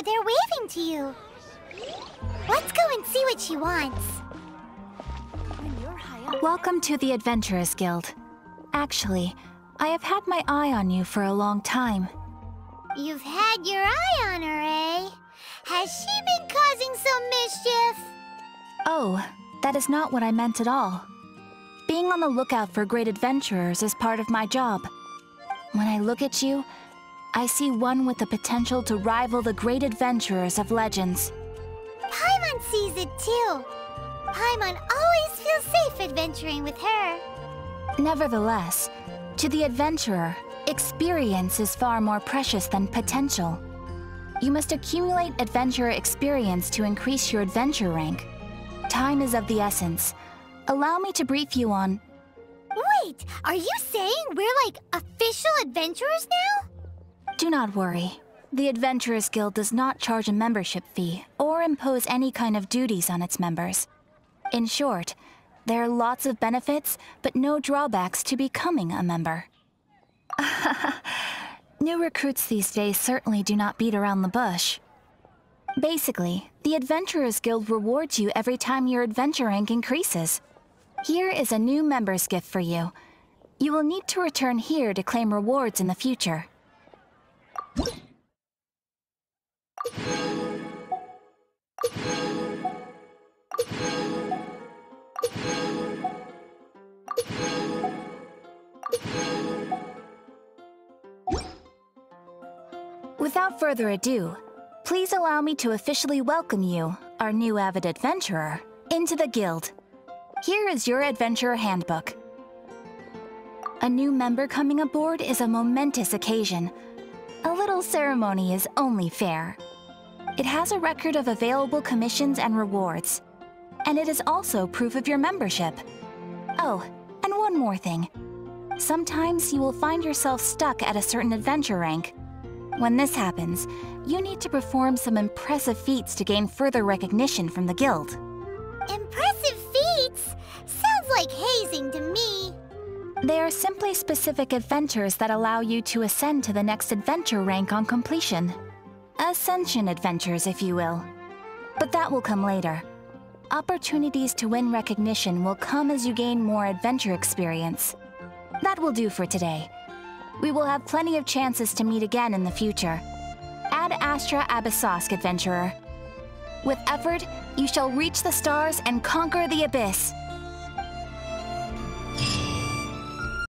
they're waving to you. Let's go and see what she wants. Welcome to the Adventurers Guild. Actually, I have had my eye on you for a long time. You've had your eye on her, eh? Has she been causing some mischief? Oh, that is not what I meant at all. Being on the lookout for great adventurers is part of my job. When I look at you, I see one with the potential to rival the great adventurers of legends. Paimon sees it too. Paimon always feels safe adventuring with her. Nevertheless, to the adventurer, experience is far more precious than potential. You must accumulate adventurer experience to increase your adventure rank. Time is of the essence. Allow me to brief you on... Wait, are you saying we're like official adventurers now? Do not worry. The Adventurers Guild does not charge a membership fee or impose any kind of duties on its members. In short, there are lots of benefits, but no drawbacks to becoming a member. New recruits these days certainly do not beat around the bush. Basically, the Adventurers Guild rewards you every time your adventure rank increases. Here is a new member's gift for you. You will need to return here to claim rewards in the future. Without further ado, please allow me to officially welcome you, our new avid adventurer, into the guild. Here is your adventurer handbook. A new member coming aboard is a momentous occasion. A little ceremony is only fair. It has a record of available commissions and rewards. And it is also proof of your membership. Oh, and one more thing. Sometimes you will find yourself stuck at a certain adventure rank. When this happens, you need to perform some impressive feats to gain further recognition from the guild. Impressive feats? Sounds like hazing to me. They are simply specific adventures that allow you to ascend to the next adventure rank on completion. Ascension adventures, if you will. But that will come later. Opportunities to win recognition will come as you gain more adventure experience. That will do for today. We will have plenty of chances to meet again in the future. Ad Astra Abyssosque, adventurer. With effort, you shall reach the stars and conquer the abyss.